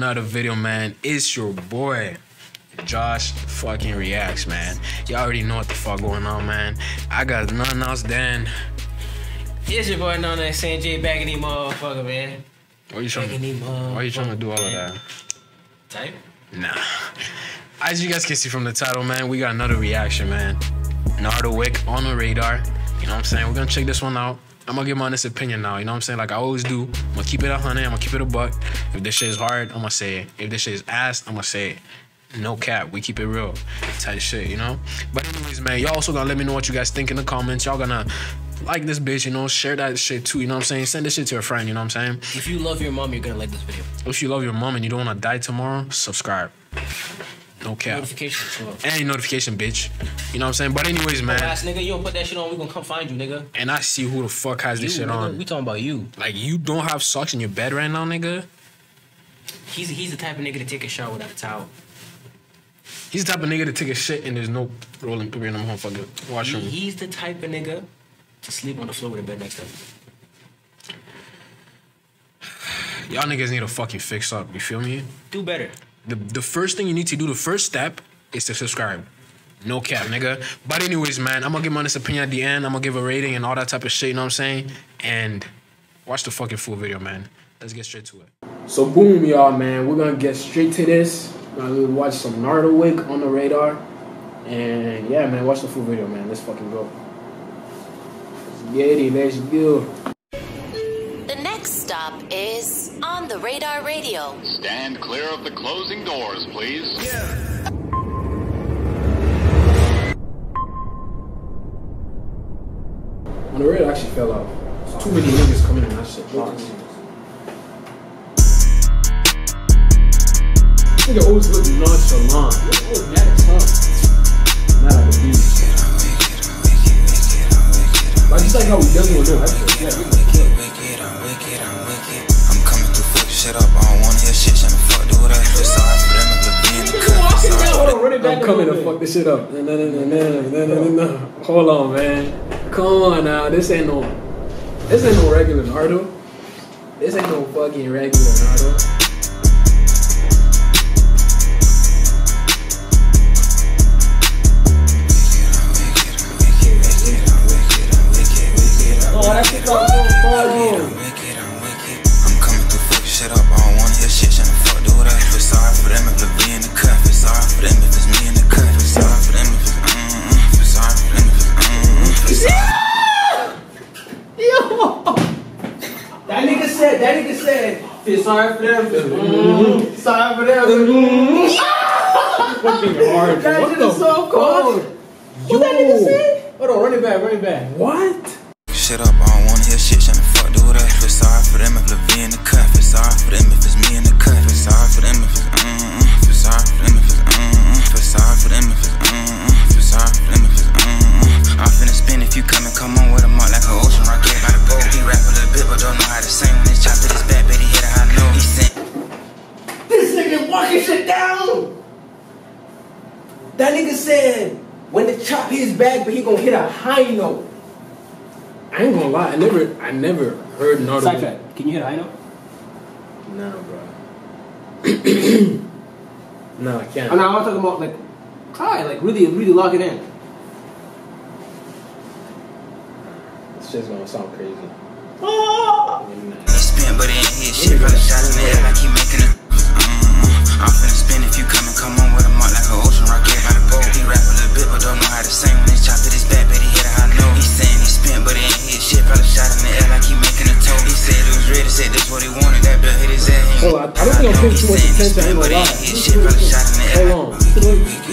back another video, man. It's your boy, Josh fucking reacts, man. Y'all already know what the fuck going on, man. I got nothing else than. It's your boy known as Sanjay Baggity motherfucker, man. Why you trying to, why you trying to do all of that? Type. Nah. As you guys can see from the title, man, we got another reaction, man. Nardo Wick on the radar. You know what I'm saying? We're gonna check this one out. I'm gonna give my honest opinion now. You know what I'm saying? Like I always do. I'm gonna keep it a hundred. I'm gonna keep it a buck. If this shit is hard, I'm gonna say it. If this shit is ass, I'm gonna say it. No cap. We keep it real. Type shit, you know? But anyways, man, y'all also gonna let me know what you guys think in the comments. Y'all gonna like this bitch, you know, share that shit too, you know what I'm saying? Send this shit to a friend, you know what I'm saying? If you love your mom, you're gonna like this video. If you love your mom and you don't wanna die tomorrow, subscribe. No cap. Any notification, bitch. You know what I'm saying? But anyways, man. Last nigga, you don't put that shit on, we gonna come find you, nigga. And I see who the fuck has this shit nigga, on. We talking about you. Like you don't have socks in your bed right now, nigga. He's he's the type of nigga to take a shower without a towel. He's the type of nigga to take a shit and there's no rolling paper in the motherfucker He, washroom. he's the type of nigga to sleep on the floor with a bed next to him. Y'all niggas need to fucking fix up. You feel me? Do better. The the first thing you need to do, the first step, is to subscribe. No cap, nigga. But anyways, man, I'm gonna give my honest opinion at the end. I'm gonna give a rating and all that type of shit. You know what I'm saying? And watch the fucking full video, man. Let's get straight to it. So boom, y'all, man. We're gonna get straight to this. We're gonna watch some Nardo on the radar. And yeah, man, watch the full video, man. Let's fucking go. Let's get it. Let's go. The next stop is On the Radar Radio. Stand clear of the closing doors, please. On the radar actually fell off. There's too many niggas coming in that shit. This nigga always look nonchalant. This was mad tough. Mad at the beat. Like just like how he doesn't want to wicked, I'm wicked, I'm wicked. I'm coming to fuck shit up. I don't wanna hear shit, shut the fuck do that. Just sorry for them if they're the cut. I'm coming to fuck this shit up. No, no, no, no, no, no, no. Hold on, man. Come on now. This ain't no, this ain't no regular nardo. This ain't no fucking regular nardo. That shit got so far, I'm wicked, I'm wicked. I'm coming through fuck shit up. I don't wanna hear shit. Shut fuck, do what feel. Sorry for them if they be in the cut. Feel sorry for them if it's me in the cut. Feel sorry for them if it's mm mm. Feel sorry for them if it's mm mm. Feel sorry. That nigga said, that nigga said, feel sorry for them. Mm, sorry for them. Mm. fucking hard. That What shit the is so cold. What that nigga say? Hold on, run it back, run it back. What? Shut up, I don't wanna hear shit. The fuck, do what I feel. Sorry for them if be in the cut. Feel sorry for them if it's me in the cut. Feel sorry for them if it's mm mm. Feel sorry for them if it's mm mm. Feel sorry for them if it's mm mm. Feel sorry for them if it's mm mm. I'm finna spin if you come and come on with a mark like an ocean rocket boat. He rap a little bit but don't know how to sing. When it's chopped his back, he hit a high note. He. This nigga walking shit down. That nigga said when the chop his back, but he gonna hit a high note. I ain't gonna lie. I never, I never heard Nardo. Sidetrack. Can you hit a high note? Nah, bro. no, I can't. Oh, I'm not. I'm talking about like, try like really, really lock it in. This shit's gonna sound crazy. Ah! He spin, but it ain't his shit. Probably shot in the like he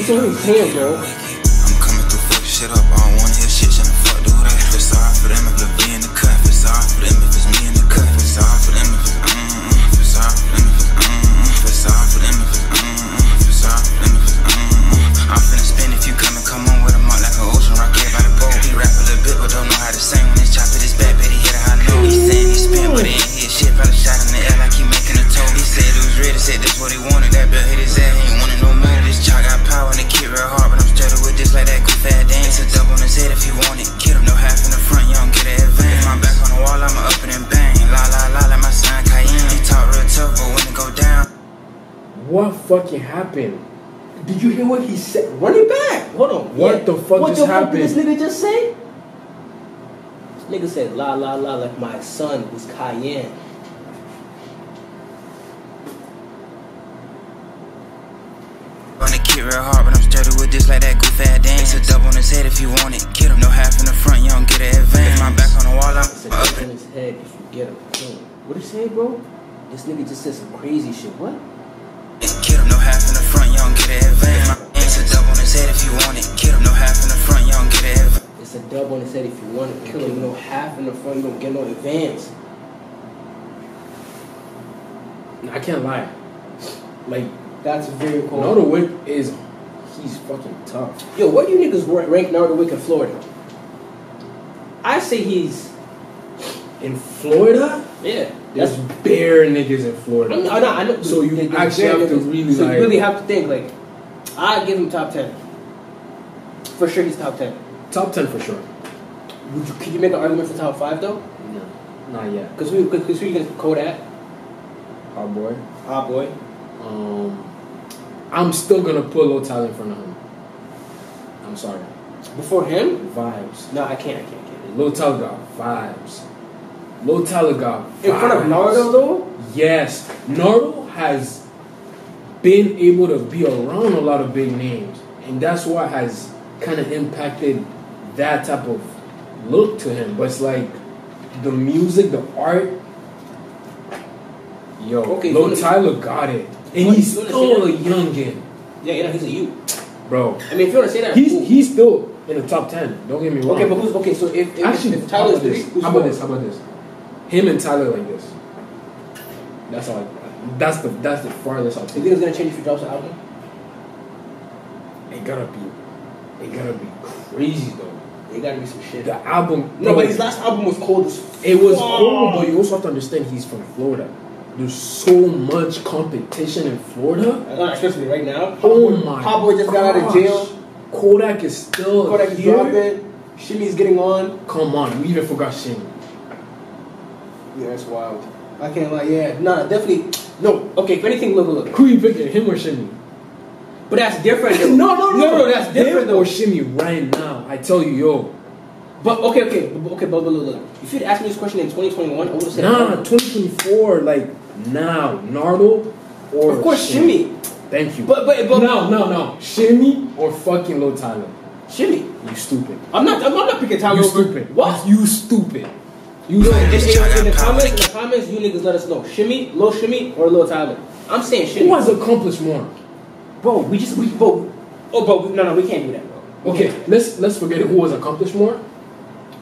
What he's saying, bro. I'm coming through fuck shit up. I don't wanna hear shit. The fuck, do what I feel sorry for them if they be in the cut. Feel sorry for them if it's me in the cut. Feel sorry for them if it's mm mm. Feel sorry for them if it's mm mm. Feel sorry for them if it's mm mm. Feel sorry for them if it's mm mm. I'm finna spin if you come and come on with a mark like an ocean rocket by the boat. He rap a little bit but don't know how to sing. When it's chopped his back, bet he hit a high note. He saying he spin, but it ain't his shit. Probably shot in the air like he making a toe. He said it was ready, said this what he wanted. Fucking happened? Did you hear what he said? Run it back. Hold on. What the fuck what just the fuck happened? did this nigga just say? This nigga said la la la like my son was Cayenne. On the kid real hard, but I'm sturdy with this like that goof ass dance. It's a double on his head if you want it. Kid him, no half in the front, you don't get an advance. If my back on the wall, I'm It's up dip in his head if you get him. What did he say, bro? This nigga just said some crazy shit. What? Don't get an advance. It's a double on his head if you want it. Kid him, no half in the front, you don't get an advance. It's a dub on his head. If you want to kill him, you know, half in the front, you don't get no advance. I can't lie. Like, That's very cold. Nardo Wick is, he's fucking tough. Yo, what do you niggas ra- rank Nardo Wick in Florida? I say he's In Florida, yeah. there's bare niggas in Florida. I know, I know, I know. So you actually have to really, so like- you really have to think like, I give him top ten. For sure, he's top ten. Top 10 for sure. Would you? Could you make an argument for top five though? No, not yet. Because we, because gonna code at. Oh boy. Ah boy. Um, I'm still gonna put Luh Tyler in front of him. I'm sorry. Before him? Vibes. No, I can't. I can't. Can't. Low got vibes. Luh Tyler got In front of. Nardo though. Yes, Nardo has been able to be around a lot of big names, and that's what has kind of impacted that type of look to him. But it's like the music, the art. Yo, Okay, so- Tyler got it, and he's still a youngin, Yeah, you know he's a you. bro. I mean, if you want to say that, He's cool. he's still in the top ten. Don't get me wrong. okay. But who's okay? So if if, Actually, if how Tyler's about this? who's How about this? How about this? Him and Tyler like this. That's all. I, that's the that's the farthest I'll You think it's gonna change if he drops an album? It gotta be, it gotta be crazy though. It gotta be some shit. The album. No, but his last album was cold as. It was fuck. cool, but you also have to understand he's from Florida. There's so much competition in Florida. Uh, especially right now. Oh Boy- my! Hot Boy just got out of jail. Kodak is still Kodak is here. dropping. Shimmy's getting on. Come on, we even forgot Shane. Yeah, that's wild. I can't lie. Yeah, nah, definitely. No, okay. If anything, look, look. Who you picking, eh, him or Shimmy? But that's different. No, no, no, no, no. That's different Him though. or Shimmy right now. I tell you, yo. But okay, okay, okay. But, but look, look. If you'd asked me this question in 2021, I would have said. Nah, 2024, like now, Nardo or Of course, Shimmy. Thank you. But but but no, no, no, Shimmy or fucking Lil Tyler. Shimmy. You stupid. I'm not. I'm not picking Tyler. You stupid. What? You stupid. You know in, in- in the comments, in the comments, you niggas let us know. Shimmy, Lil Shimmy, or Lil Tyler. I'm saying Shimmy. who has accomplished more? Bro, we just we bro. Oh, but no, no, we can't do that, bro. We Okay, let's let's forget who has accomplished more.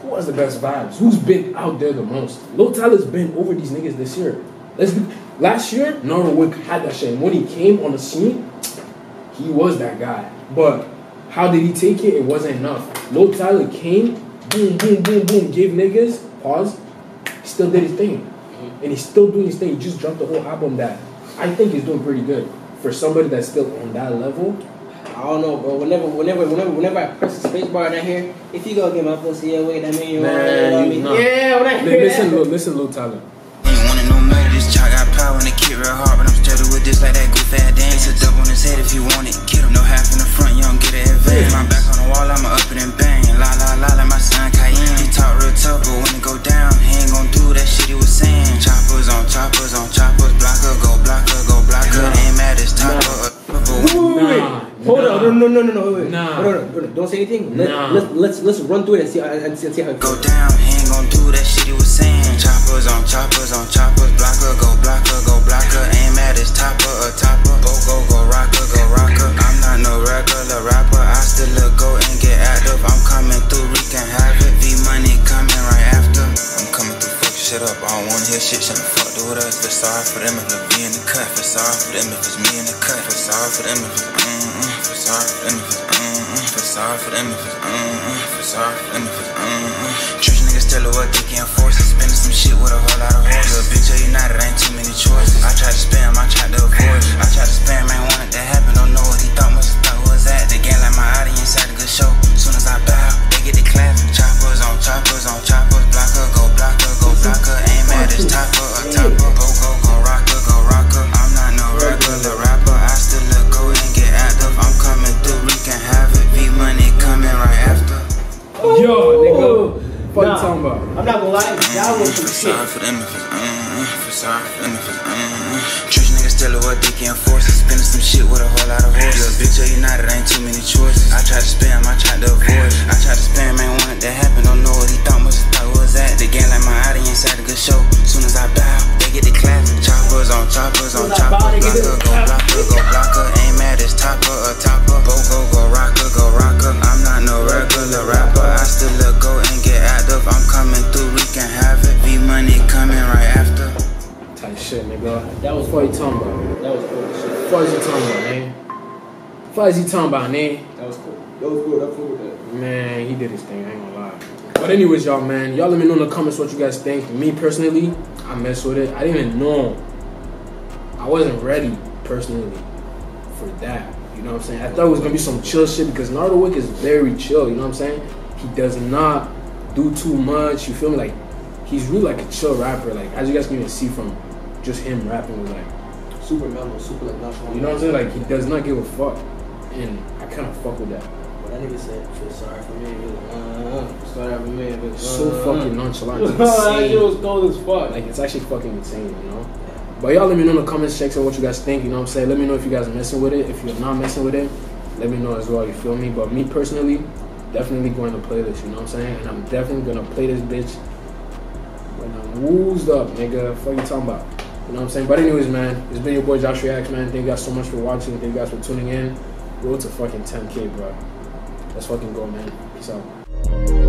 Who has the best vibes? Who's been out there the most? Lil Tyler's been over these niggas this year. Let's be, last year, Nardo Wick had that shit. When he came on the scene, he was that guy. But how did he take it? It wasn't enough. Lil Tyler came, boom, boom, boom, boom, gave niggas pause. He still did his thing, mm-hmm. and he's still doing his thing. He just dropped the whole album that I think is doing pretty good for somebody that's still on that level. I don't know, bro. Whenever, whenever, whenever, whenever I press the space bar and I hear, if you go get my pussy away, that mean you want Man, it. I you not. Yeah, when I hear Listen, that. Lil- listen, Lil Tyler. Child got power and the kid real hard, but I'm sturdy with this like that goof ass dance. It's a double on his head if you want it. Kid him, no half in the front, you don't get an advance. My back on the wall, I'ma up it and bang. La la la, like my son Cayenne. He talk real tough, but when it go down, he ain't gon' do that shit he was saying. Choppers on choppers on choppers, blocker, go blocker, go blocker. Ain't mad, it's top of Wait, wait, wait. Nah, Hold nah. on, no, no, no, no, no, wait, wait. Nah. Hold on, hold on. Don't say anything. Let, Nah. let's, let's let's run through it and see and see, and see how it go down, he ain't gon' do that shit he was saying. Choppers on choppers on choppers, shit, shut the fuck do with us. Feel sorry for them if the V in the cut. Feel sorry for them if it's me in the cut. Feel sorry for them if it's mm-mm. Feel sorry for them if it's mm-mm. Feel sorry for them if it's mm-mm. Feel sorry for them if it's mm-mm. Church niggas tell her what they can't force. Spending some shit with a whole lot of horse. Little bitch, are united, ain't too many choices. About. I'm not gonna lie, y'all was some Feel sorry shit. for them if it's mm, feel sorry for them if it's mm. Church niggas still a what dick and force. Spending some shit with a whole lot of horses. You a bitch or you not, it ain't too many choices. I tried to spam, I tried to avoid. I tried to spam, ain't want it to happen. Don't know what he thought, must have thought was that. The game like my audience had a good show. Soon as I bow, they get the clap. Choppers on choppers on Soon as I choppers. they What he talking about, man? That was cool. That was cool. That cool with that. Man, he did his thing. I ain't gonna lie. But anyways, y'all, man, y'all let me know in the comments what you guys think. Me personally, I mess with it. I didn't even know. I wasn't ready personally for that. You know what I'm saying? I thought it was gonna be some chill shit because Nardo Wick is very chill. You know what I'm saying? He does not do too much. You feel me? Like he's really like a chill rapper. Like as you guys can even see from just him rapping with like Super mellow, super like nothing. you know what I'm saying? Like he does not give a fuck, and I kind of fuck with that. But that nigga said, feel sorry for me. He was like, uh, uh, sorry for me. He was, So uh, fucking uh. nonchalant. It's that shit insane. was cold as fuck. Like it's actually fucking insane, you know. But y'all let me know in the comment section what you guys think. You know what I'm saying? Let me know if you guys are messing with it. If you're not messing with it, let me know as well. You feel me? But me personally, definitely going to play this. You know what I'm saying? And I'm definitely gonna play this bitch when I'm woozed up, nigga. Fuck you talking about? You know what I'm saying? But anyways, man, it's been your boy Josh Reacts, man. Thank you guys so much for watching. Thank you guys for tuning in. Road to fucking 10k, bro. Let's fucking go, man. Peace out.